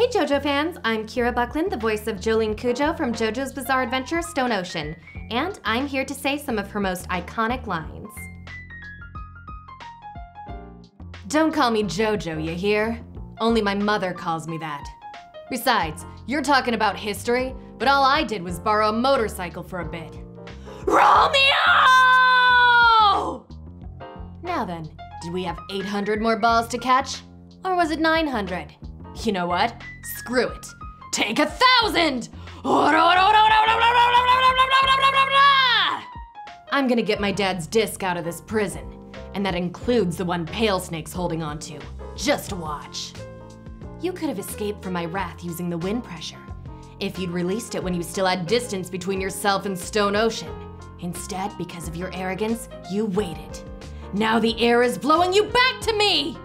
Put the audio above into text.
Hey JoJo fans, I'm Kira Buckland, the voice of Jolyne Cujoh from JoJo's Bizarre Adventure Stone Ocean, and I'm here to say some of her most iconic lines. Don't call me JoJo, you hear? Only my mother calls me that. Besides, you're talking about history, but all I did was borrow a motorcycle for a bit. Romeo! Now then, did we have 800 more balls to catch? Or was it 900? You know what? Screw it. Take a thousand! I'm gonna get my dad's disc out of this prison, and that includes the one Pale Snake's holding onto. Just watch. You could have escaped from my wrath using the wind pressure, if you'd released it when you still had distance between yourself and Stone Ocean. Instead, because of your arrogance, you waited. Now the air is blowing you back to me!